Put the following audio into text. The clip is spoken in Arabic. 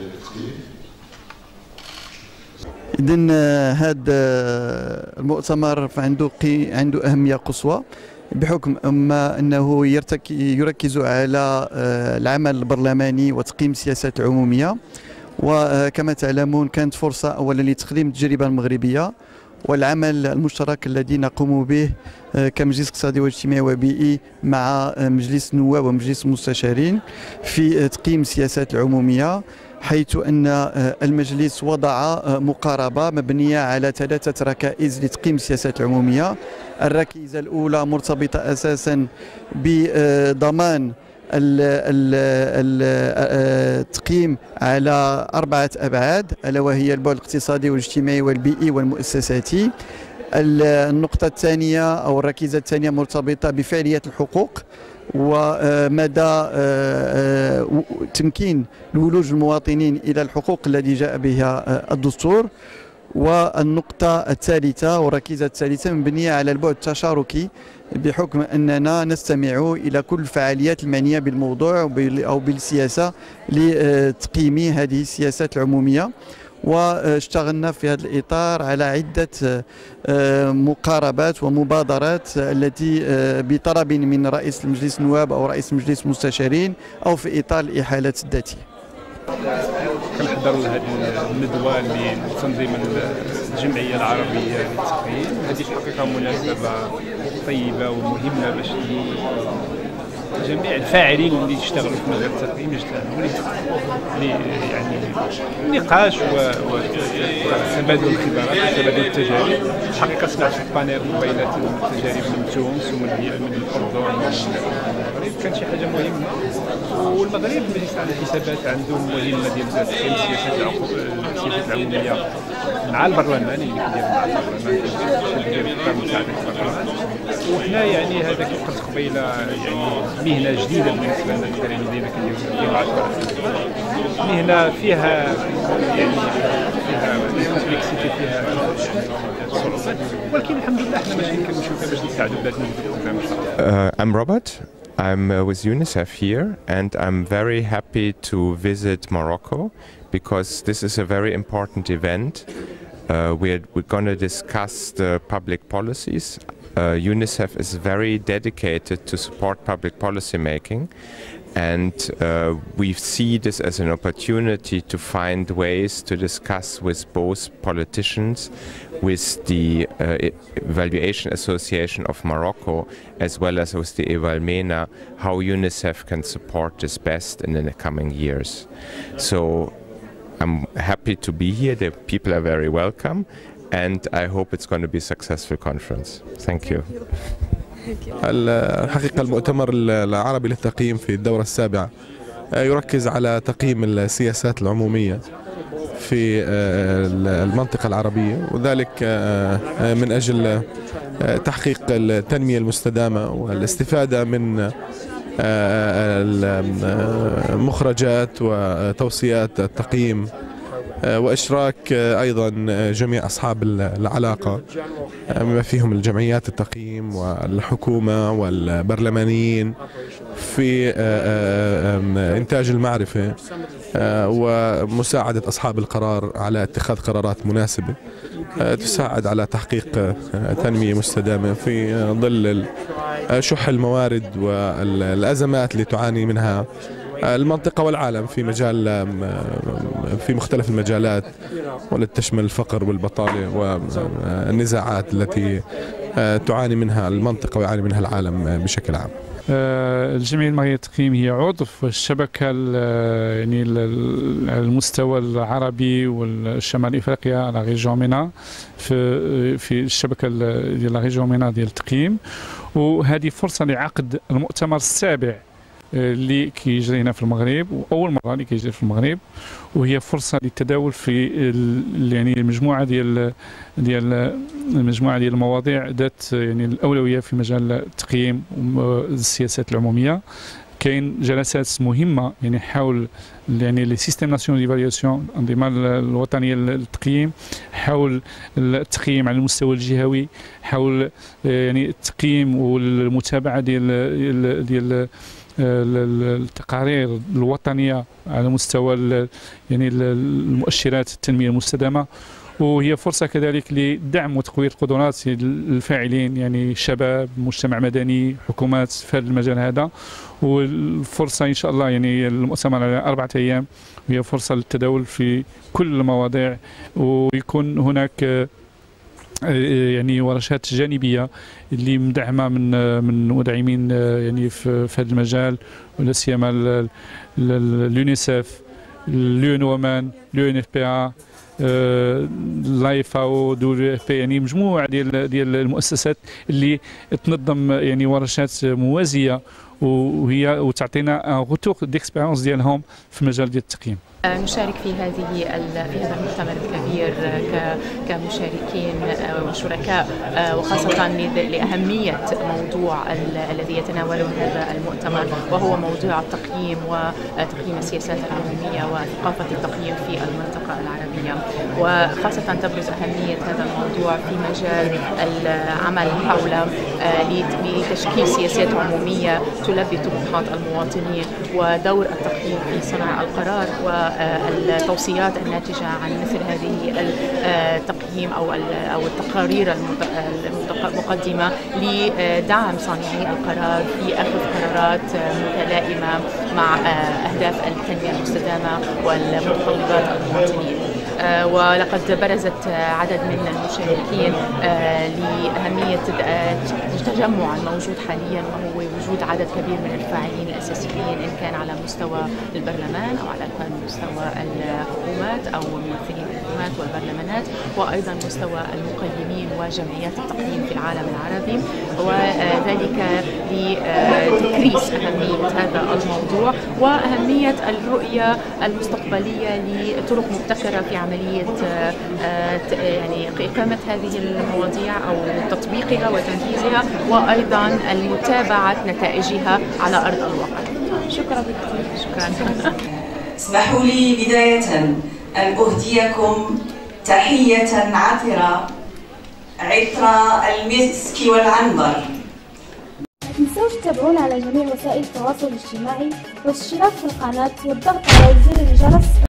للتقييم اذا هذا المؤتمر عنده قي عنده أهمية قصوى بحكم اما أنه يركز على آه، العمل البرلماني وتقييم السياسات العمومية وكما تعلمون كانت فرصة اولا لتقديم التجربة المغربية والعمل المشترك الذي نقوم به آه، كمجلس اقتصادي واجتماعي وبيئي مع آه، مجلس النواب ومجلس المستشارين في تقييم السياسات العمومية حيث أن المجلس وضع مقاربة مبنية على ثلاثة ركائز لتقييم السياسات العمومية. الركيزة الأولى مرتبطة أساسا بضمان التقييم على أربعة أبعاد ألا وهي البعد الاقتصادي والاجتماعي والبيئي والمؤسساتي. النقطة الثانية أو الركيزة الثانية مرتبطة بفعالية الحقوق ومدى تمكين الولوج المواطنين إلى الحقوق الذي جاء بها الدستور. والنقطة الثالثة والركيزة الثالثة مبنية على البعد التشاركي بحكم أننا نستمع إلى كل الفعاليات المعنية بالموضوع أو بالسياسة لتقييم هذه السياسات العمومية. واشتغلنا في هذا الإطار على عدة مقاربات ومبادرات التي بطلب من رئيس مجلس النواب أو رئيس مجلس المستشارين أو في إطار الإحالات الذاتية. كنحضر لهذه الندوه لتنظيم الجمعية العربية للتقييم هذه الحقيقة مناسبه طيبة ومهمة باش جميع الفاعلين اللي يشتغلوا في مجال التقييم يجتمعوا يعني نقاش وتبادل الخبرات وتبادل التجارب. الحقيقة سمعت في البانير موبايلات التجارب من تونس ومن من الأردن. المغرب كان شي حاجة مهمة. والمغرب مجلس على الحسابات عنده مهمة ديال تقييم السياسات السياسات العمومية. مع البرلمان اللي كيدير مع البرلمان وحنا يعني هذا قلت قبيلة يعني مهنه جديده بالنسبه لنا الدراري ديالنا كنديروا مهنه فيها يعني فيها كومبلكسيتي فيها صعوبات ولكن الحمد لله احنا ماشي كنشوفها باش نساعدوا بلادنا قدام ان شاء الله. I'm Robert. I'm uh, with UNICEF here and I'm very happy to visit Morocco because this is a very important event. Uh, we're we're going to discuss the public policies uh, UNICEF is very dedicated to support public policy making and uh, we see this as an opportunity to find ways to discuss with both politicians, with the uh, Evaluation Association of Morocco, as well as with the Evalmena, how UNICEF can support this best in the coming years. So I'm happy to be here. The people are very welcome, and I hope it's going to be a successful conference. Thank you. الحقيقة المؤتمر العربي للتقييم في الدورة السابعة يركز على تقييم السياسات العمومية في المنطقة العربية وذلك من أجل تحقيق التنمية المستدامة والاستفادة من مخرجات وتوصيات التقييم آه، وإشراك آه، أيضا آه، جميع أصحاب العلاقة بما فيهم الجمعيات التقييم والحكومة والبرلمانيين في إنتاج المعرفة ومساعدة أصحاب القرار على اتخاذ قرارات مناسبة تساعد على تحقيق تنمية مستدامة في ظل شح الموارد والأزمات اللي تعاني منها المنطقة والعالم في مجال في مختلف المجالات والتي تشمل الفقر والبطالة والنزاعات التي آه، تعاني منها المنطقة ويعاني منها العالم بشكل عام. آه، الجمعية المغربية للتقييم هي عضو في الشبكة يعني المستوى العربي والشمال إفريقيا على région MENA في في الشبكة ديال région MENA ديال التقييم وهذه فرصة لعقد المؤتمر السابع اللي كيجري هنا في المغرب وأول مرة اللي كيجري في المغرب وهي فرصة للتداول في يعني مجموعه ديال ديال مجموعه ديال المواضيع ذات يعني الأولوية في مجال التقييم والسياسات العمومية. كاين جلسات مهمة يعني حول يعني les systèmes nationaux d'évaluation الانظمه الوطنيه للتقييم حول التقييم على المستوى الجهوي حول يعني التقييم والمتابعة ديال ديال التقارير الوطنية على مستوى يعني المؤشرات التنمية المستدامة وهي فرصة كذلك لدعم وتقوية قدرات الفاعلين يعني الشباب المجتمع المدني حكومات في هذا المجال هذا. والفرصة إن شاء الله يعني المؤتمر على أربعة أيام هي فرصة للتداول في كل المواضيع ويكون هناك يعني ورشات جانبية اللي مدعمة من من مدعمين يعني في, في هذا المجال ولا سيما اليونيسف اليون ومان اليون إف بي لايفا ودور إف بي يعني مجموعة ديال ديال المؤسسات اللي تنظم يعني ورشات موازية وهي وتعطينا غوتور ديكسبيرونس ديالهم في المجال ديال التقييم. نشارك في هذه في هذا المؤتمر الكبير كمشاركين وشركاء وخاصة لأهمية موضوع الذي يتناوله هذا المؤتمر وهو موضوع التقييم وتقييم السياسات العمومية وثقافة التقييم في المنطقة العربية. وخاصة تبرز أهمية هذا الموضوع في مجال العمل حول لتشكيل سياسات عمومية تلبي طموحات المواطنين ودور التقييم في صنع القرار والتوصيات الناتجة عن مثل هذه التقييم أو أو التقارير المقدمة لدعم صانعي القرار في أخذ قرارات متلائمة مع أهداف التنمية المستدامة والمتطلبات المواطنين. ولقد برزت عدد من المشاركين آه، لأهمية التجمع الموجود حاليا وهو وجود عدد كبير من الفاعلين الأساسيين إن كان على مستوى البرلمان أو على مستوى الحكومات أو ممثلين الحكومات والبرلمانات وأيضا مستوى المقيمين وجمعيات التقييم في العالم العربي. وذلك لتكريس أهمية هذا الموضوع. وأهمية الرؤية المستقبلية لطرق مبتكرة في عملية يعني إقامة هذه المواضيع أو تطبيقها وتنفيذها وأيضا المتابعة نتائجها على أرض الواقع. شكرا. كثير شكرا. اسمحوا لي بداية أن أهديكم تحية عطرة عطر المسك والعنبر. تنسوش تتابعونا على جميع وسائل التواصل الاجتماعي والاشتراك في القناة والضغط على زر الجرس